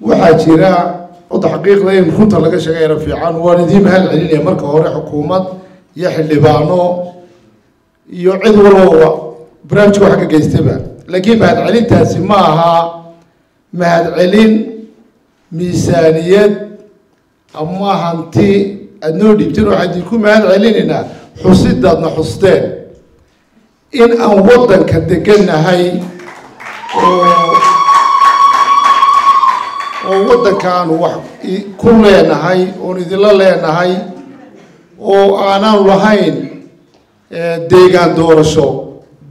waxaa jira wada xaqiiqda in runta laga sheegayna fiican waan idiin mahad celinaya marka hore xukuumad iyo xildhibaano iyo cid walbaba barnaamijka wax ka geystaba. Laakiin mahad celintaasi ma aha mahad celin miisaaniyad ama hanti aada noo dhiibteen waxaan idinku mahad celinaynaa xusidaadna xusteen. In aan waddanka degannahay oo waddankaanu wax ku leenahay oon idinla leenahay oo aanaan lahayn deegaan doorasho.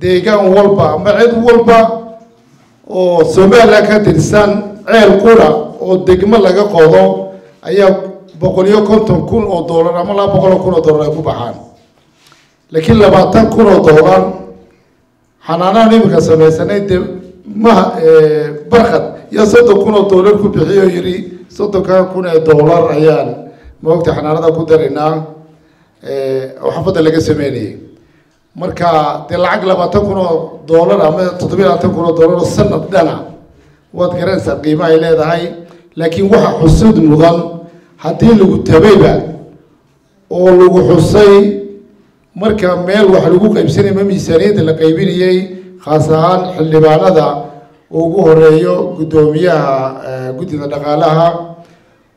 Deegaan walba ama cid walba oo somalilan ka tirsan ceel qura oo degmo laga qodo ayaa boqol iyo konton kun oo dollar ama laba boqol oo kun oo dollar ay ku baxaan. Laakiin labaatan kun oo dollar xanaanaan iminka samaysanay dee maha barkad iyo soddon kun oo dollar ku bixiyo yidhi soddonka kun ee dollar ayaan maogta xanaanada ku daraynaa oo xafadda laga sameynayay. Marka dee lacag labaatan kun oo dollar ama toddobiya labaatan kun oo dollar oo sanad dhana waad garanaysaa qiimo ay leedahay. Laakiin waxa xusud mudan haddii lagu tabayba oo lagu xusay marka meel wax lagu qaybsanay ma miisaaniyadda la qaybinayay khaas ahaan xildhibaanada ugu horeeyo guddoomiyaha guddida dhaqaalaha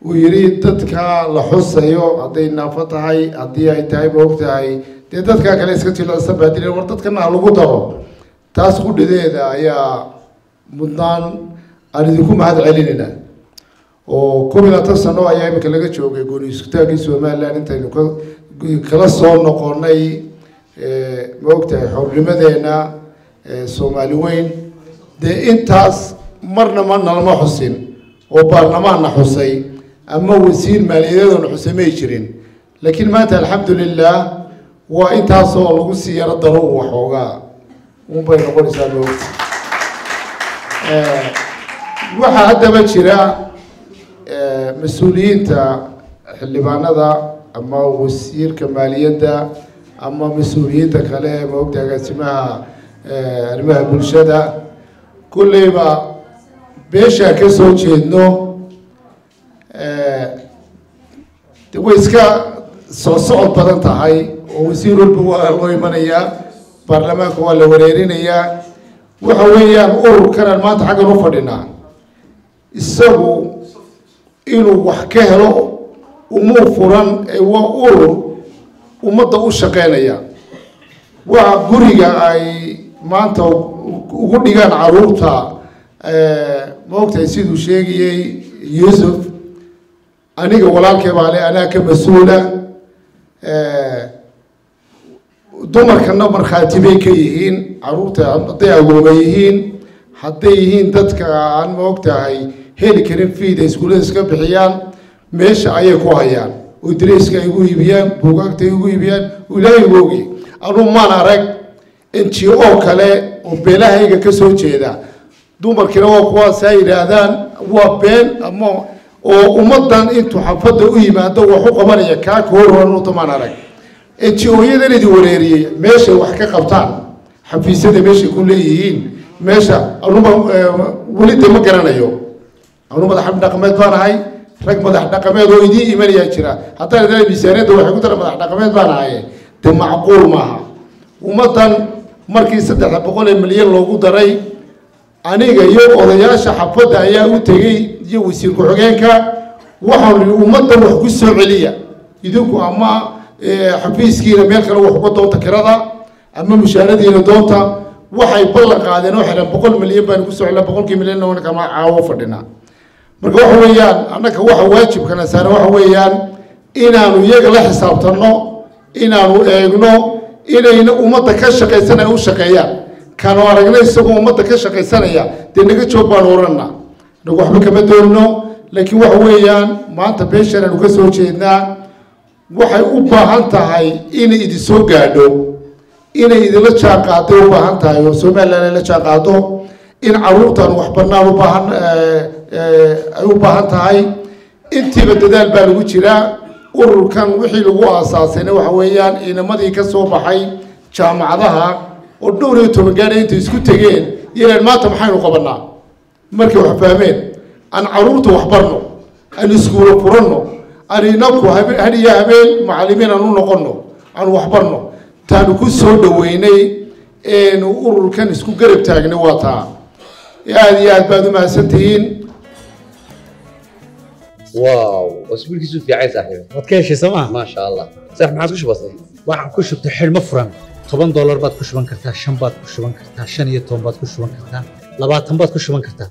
uu yidhi dadka la xusayo hadday naafo tahay haddii ay tahay maog tahay dee dadkaa kale iska jilicsan baa dila war dadkana ha lagu daro. Taas qudhideeda ayaa mudnaan aan idinku mahad celinayna. Oo koob iyo sano ayaa iminka laga joogay gooni isutaagii somalilan intaynu ka kala soo noqonay ma ogtahay xornimadeena soomaali weyn dee intaas marna ma nalama xusin oo baarlamaanna xusay ama wasiir maaliyadeedona xusay may jirin. Laakiin maanta alxamdulilah waa intaasoo lagu sii yaro daro waxoogaa unbay noqonaysaa maogta waxaa haddaba jira mas'uuliyiinta xildhibaanada ama wasiirka maaliyadda ama mas'uuliyiinta kale maogta agaasimaha arrimaha bulshada kulleyba beeshaa ka soo jeedno way iska soo socod badan tahay oo wasiir walba waa loo imanayaa baarlamaanka waa la wareerinayaa waxa weeyaan ururkanaan maanta xaggan u fadhinaa isagu inuu wax ka helo umuu furan ee waa urur ummadda u shaqeynaya waa guriga ay maanta ugu dhigaan carruurta ma ogtahay siduu sheegayey yuusuf aniga walaalkay baa le anaa ka mas'uula dumarkana markhaati bay ka yihiin carruurta hadday agooma yihiin hadday yihiin dadka aan ma ogtahay heli karin fiida iskuullada iska bixiyaan meesha ayay ku hayaan oo dareyska ay ugu iibiyaan buugaagta ay ugu iibiyaan ilaahay ugu ogi anuu maan arag n g o kale oo beelahayga ka soo jeeda. Dumarkiina waa kuwaasaa yidhaahdaan waa been ama oo ummaddan intuu xafadda u yimaado wax u qabanaya kaa ka horhoranuta maan arag. N g o-yadan wareeriyey meeshay wax ka qabtaan xafiisyada meeshay ku leeyihiin meesha anuba weli de ma garanayo. Anu madax dhaqameed baan ahay rag madax dhaqameed oo idiin imanayaa jira. Haddaan idana miisaaniyadda waxay ku dara madax dhaqameed baan ahaye de macquul maaha. Ummaddan markii saddexa boqol ee milyan loogu daray aniga iyo odayaasha xafadda ayaa u tegey iyo wasiir ku-xigeenka waxaan ihi ummaddan wax ku soo celiya. Idinku ama xafiiskiina meel kale wax uga doonta kirada ama mushaaradiina doonta waxay ballan qaadeen oo xihan boqol milyan baan ku soo celina boqolkii milyan wana kama caawo fadhinaa marka waxa weeyaan annaga waxa waajibkana saare waxa weeyaan inaanu iyaga la xisaabtanno inaanu eegno inayna ummadda ka shaqaysanaya u shaqeeyaan kaanu aragna isagoo ummadda ka shaqaysanaya. Dee naga joog baanu odhanna nagu waxba kama doonno. Laakiin waxa weeyaan maanta beeshan aanu ka soo jeednaa waxay u baahan tahay inay idin soo gaadho inay idinla jaan qaaday u baahan tahay oo somalilan ay la jaan qaado in caruurtan wax banaan u baahan ay u baahan tahay. Intiiba dadaal baa lagu jiraa ururkan wixii lagu aasaasayna waxa weeyaan inamadii ka soo baxay jaamacadaha oo dhowr iyo toban gaadha intay isku tegeen iyaleen maanta maxaynu qabanaa markay wax fahmeen aan carruurta waxbarno aan iskuulo furanno aan inaku hadiyo habeen macalimiin aan u noqono aan waxbarno taanu ku soo dhaweynay ururkan isku garab taagnay waa taa. Aada iyo aad baad u mahadsantihiin واو اسبوع كيسو في عايز صاحبي waad ka heshay sooma ما شاء الله صح ما عادش بسيط waxaan ku shubtay xidhmo furan toban doolar baad ku shuban kartaa shan baad ku shuban kartaa shan iyo toban baad ku shuban kartaa labaatan baad ku shuban kartaa